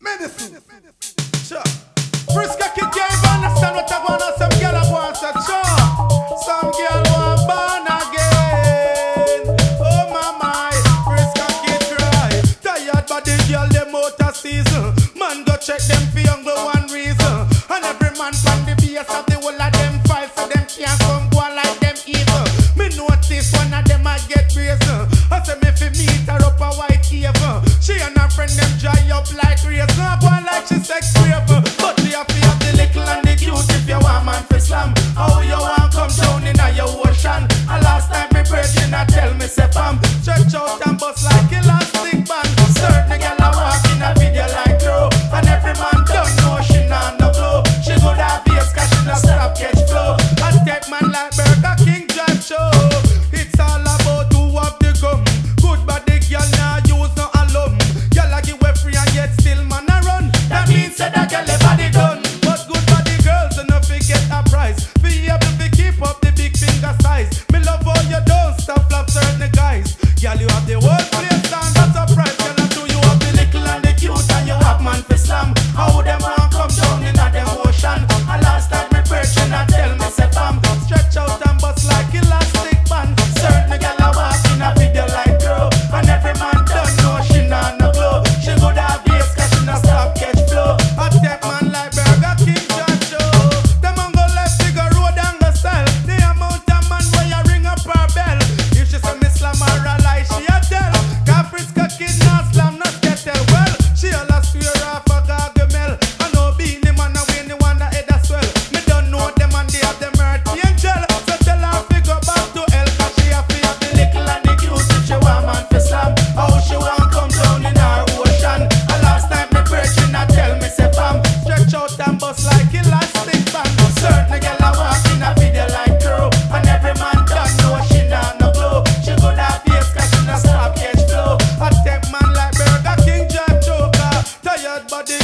Medicine. Sure. Frisco kid game, understand what I. Some girl I want, so sure. Some girl want born again. Oh my my, Frisco kid right. Tired body girl, them motor season. Man, go check them. up like race. No one like she's sex scraper. Ya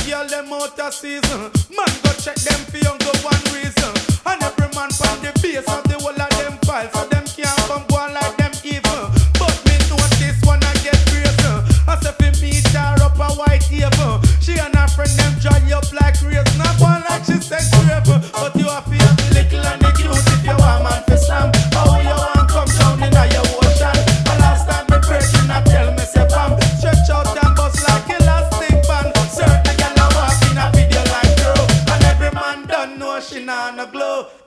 girl them out of season. Man go check them for young go one reason. And every man find the base of the whole of them file, so them can't come go like them evil. But me notice when I get greater. I say for me, tear up a white table. She and her friend them dry up like race. Not one like she's she on no glue.